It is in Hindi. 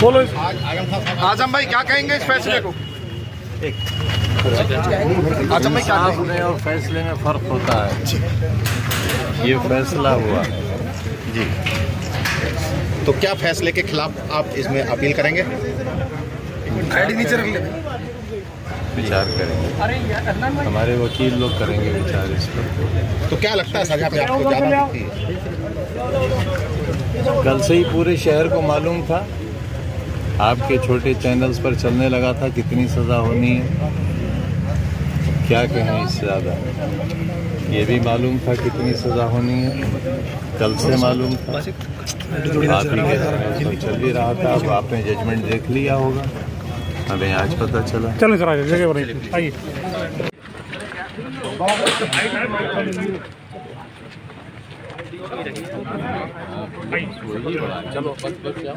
बोलो। आज़म भाई क्या कहेंगे इस फैसले को? आज़म भाई क्या कहेंगे? और फैसले में फ़र्क होता है। ये फैसला हुआ। जी। तो क्या फैसले के खिलाफ आप इसमें अपील करेंगे? विचार करेंगे। हमारे वकील लोग करेंगे विचार इस पर। तो क्या लगता है सजा पे आपको ज़्यादा? मिलती है कल से ही पूरे शहर को मालूम था आपके छोटे चैनल्स पर चलने लगा था कितनी सज़ा होनी है? क्या कहें इससे ज़्यादा? ये भी मालूम था कितनी सज़ा होनी है? कल से मालूम था। आप ही तो चल ही रहा था अब आपने जजमेंट देख लिया होगा। हमें आज पता चला। चलो सर आइए जगह पर आइए। चलो बस बस जाओ।